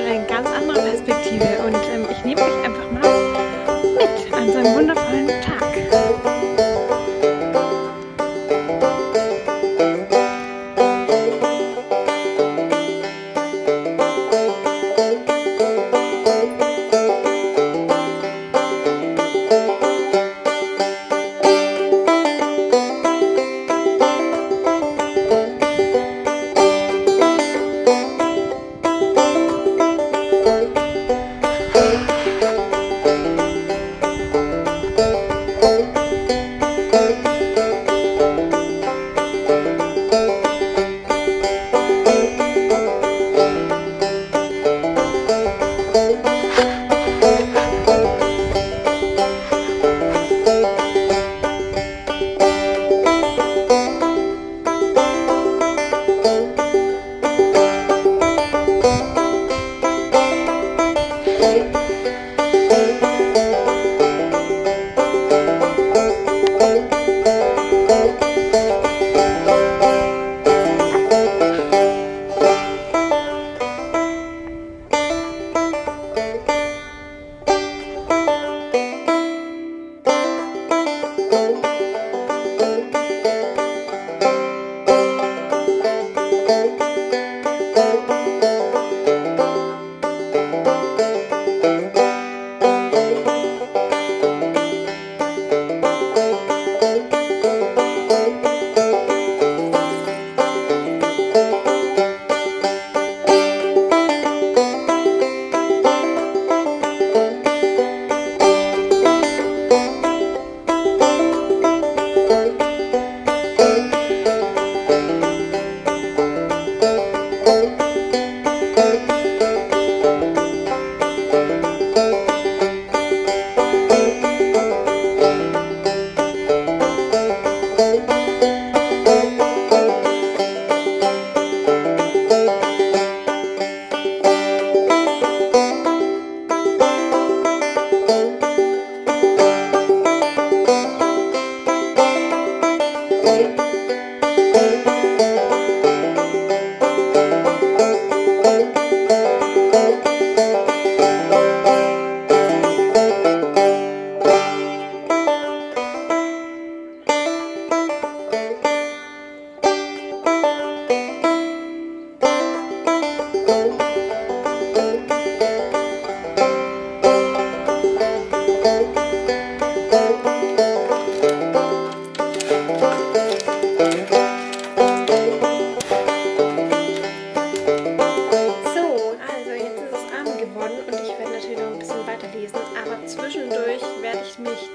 有点尴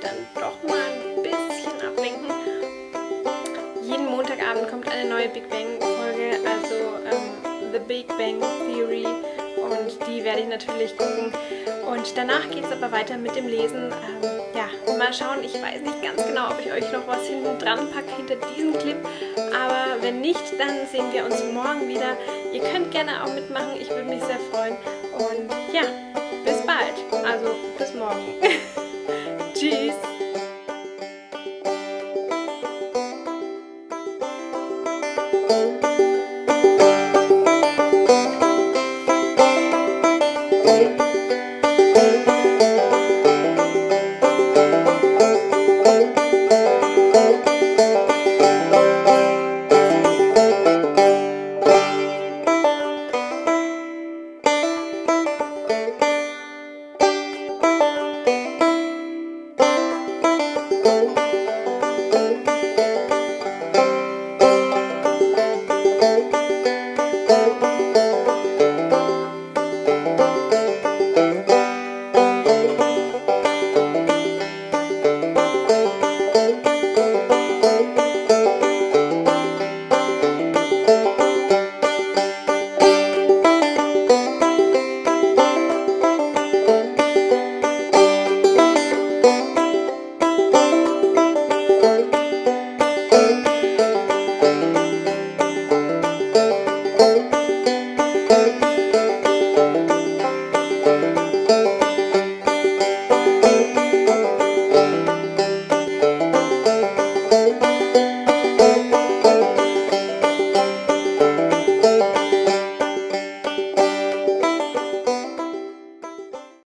dann doch mal ein bisschen ablenken. Jeden Montagabend kommt eine neue Big Bang Folge, also ähm, The Big Bang Theory und die werde ich natürlich gucken. Und danach geht es aber weiter mit dem Lesen. Ähm, ja, mal schauen. Ich weiß nicht ganz genau, ob ich euch noch was hinten dran packe hinter diesem Clip. Aber wenn nicht, dann sehen wir uns morgen wieder. Ihr könnt gerne auch mitmachen. Ich würde mich sehr freuen. Und ja, bis bald. Also bis morgen.